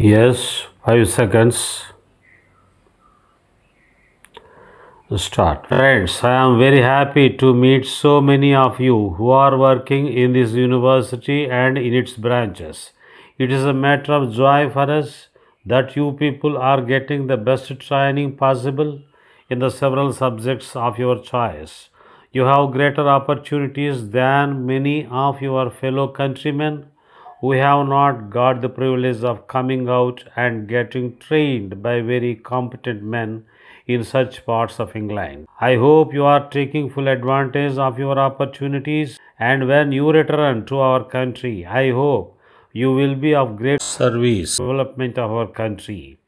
Yes, five seconds. Start. Friends, I am very happy to meet so many of you who are working in this university and in its branches. It is a matter of joy for us that you people are getting the best training possible in the several subjects of your choice. You have greater opportunities than many of your fellow countrymen who have not got the privilege of coming out and getting trained by very competent men in such parts of England. I hope you are taking full advantage of your opportunities and when you return to our country, I hope you will be of great service development of our country.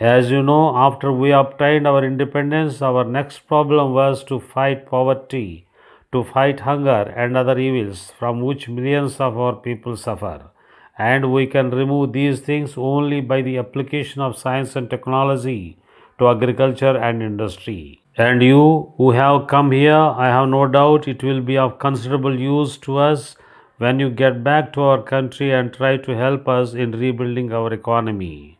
As you know, after we obtained our independence, our next problem was to fight poverty, to fight hunger and other evils from which millions of our people suffer. And we can remove these things only by the application of science and technology to agriculture and industry. And you who have come here, I have no doubt it will be of considerable use to us when you get back to our country and try to help us in rebuilding our economy.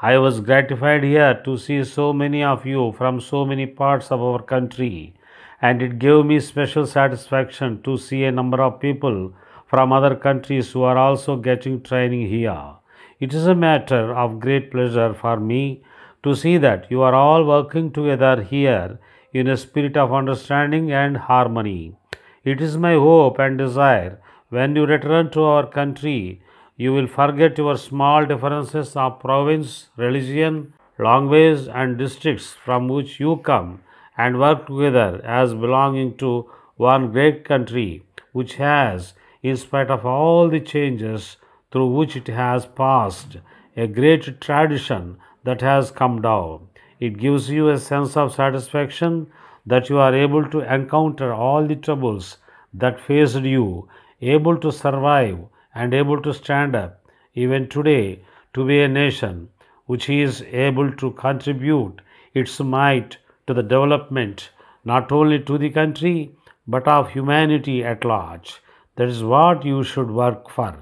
I was gratified here to see so many of you from so many parts of our country, and it gave me special satisfaction to see a number of people from other countries who are also getting training here. It is a matter of great pleasure for me to see that you are all working together here in a spirit of understanding and harmony. It is my hope and desire when you return to our country, you will forget your small differences of province, religion, language, and districts from which you come and work together as belonging to one great country which has, in spite of all the changes through which it has passed, a great tradition that has come down. It gives you a sense of satisfaction that you are able to encounter all the troubles that faced you, able to survive and able to stand up even today to be a nation which is able to contribute its might to the development not only to the country but of humanity at large. That is what you should work for.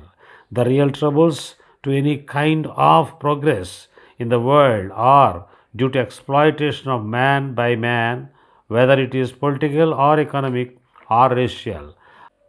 The real troubles to any kind of progress in the world are due to exploitation of man by man, whether it is political or economic or racial.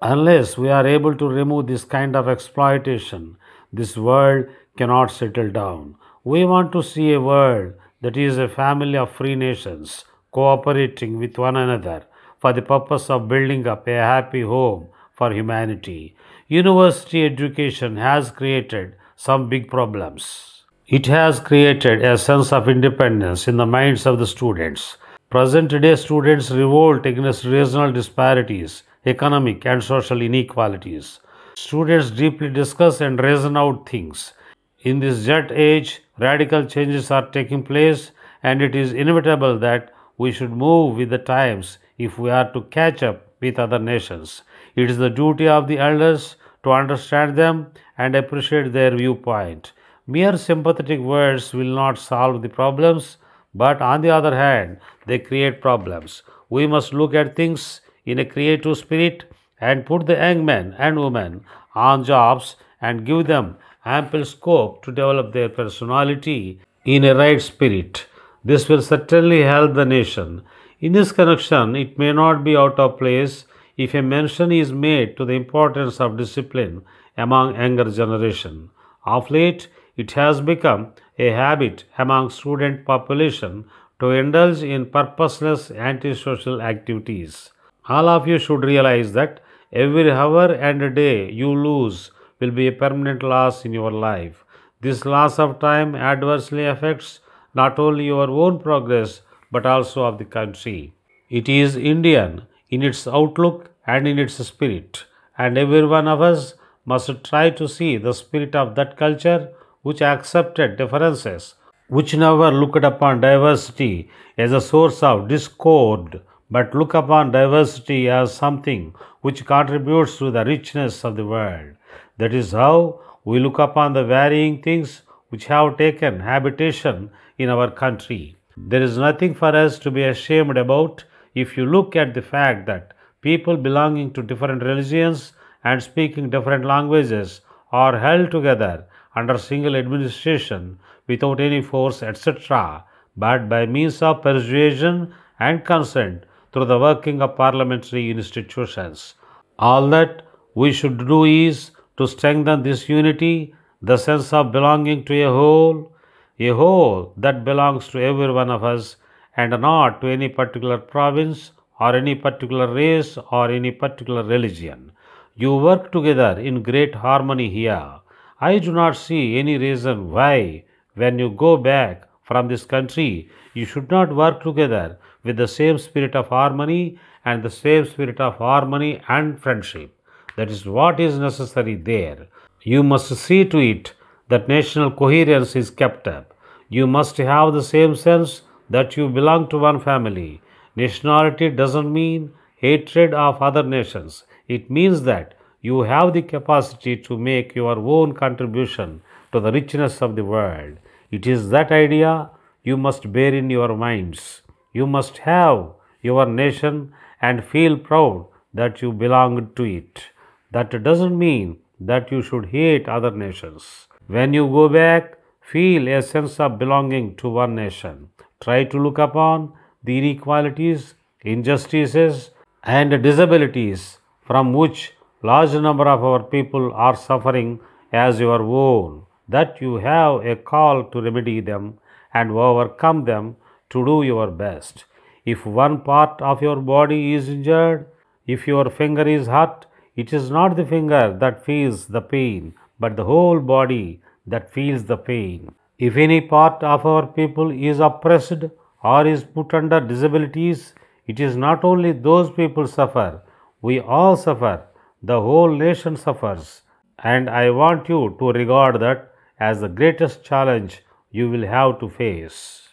Unless we are able to remove this kind of exploitation, this world cannot settle down. We want to see a world that is a family of free nations cooperating with one another for the purpose of building up a happy home for humanity. University education has created some big problems. It has created a sense of independence in the minds of the students. Present day students revolt against regional disparities, economic and social inequalities. Students deeply discuss and reason out things. In this jet age, radical changes are taking place, and it is inevitable that we should move with the times if we are to catch up with other nations. It is the duty of the elders to understand them and appreciate their viewpoint. Mere sympathetic words will not solve the problems, but on the other hand, they create problems. We must look at things in a creative spirit and put the young men and women on jobs and give them ample scope to develop their personality in a right spirit. This will certainly help the nation. In this connection, it may not be out of place if a mention is made to the importance of discipline among younger generation. Of late, it has become a habit among student population to indulge in purposeless antisocial activities. All of you should realize that every hour and day you lose will be a permanent loss in your life. This loss of time adversely affects not only your own progress but also of the country. It is Indian in its outlook and in its spirit, and every one of us must try to see the spirit of that culture which accepted differences, which never looked upon diversity as a source of discord, but look upon diversity as something which contributes to the richness of the world. That is how we look upon the varying things which have taken habitation in our country. There is nothing for us to be ashamed about if you look at the fact that people belonging to different religions and speaking different languages are held together under single administration without any force, etc., but by means of persuasion and consent through the working of parliamentary institutions. All that we should do is to strengthen this unity, the sense of belonging to a whole, a whole that belongs to every one of us and not to any particular province or any particular race or any particular religion. You work together in great harmony here. I do not see any reason why, when you go back from this country, you should not work together with the same spirit of harmony and the same spirit of harmony and friendship. That is what is necessary there. You must see to it that national coherence is kept up. You must have the same sense that you belong to one family. Nationality doesn't mean hatred of other nations. It means that you have the capacity to make your own contribution to the richness of the world. It is that idea you must bear in your minds. You must have your nation and feel proud that you belong to it. That doesn't mean that you should hate other nations. When you go back, feel a sense of belonging to one nation. Try to look upon the inequalities, injustices, and disabilities from which large number of our people are suffering as your own, that you have a call to remedy them and overcome them to do your best. If one part of your body is injured, if your finger is hurt, it is not the finger that feels the pain, but the whole body that feels the pain. If any part of our people is oppressed or is put under disabilities, it is not only those people suffer, we all suffer, the whole nation suffers. And I want you to regard that as the greatest challenge you will have to face.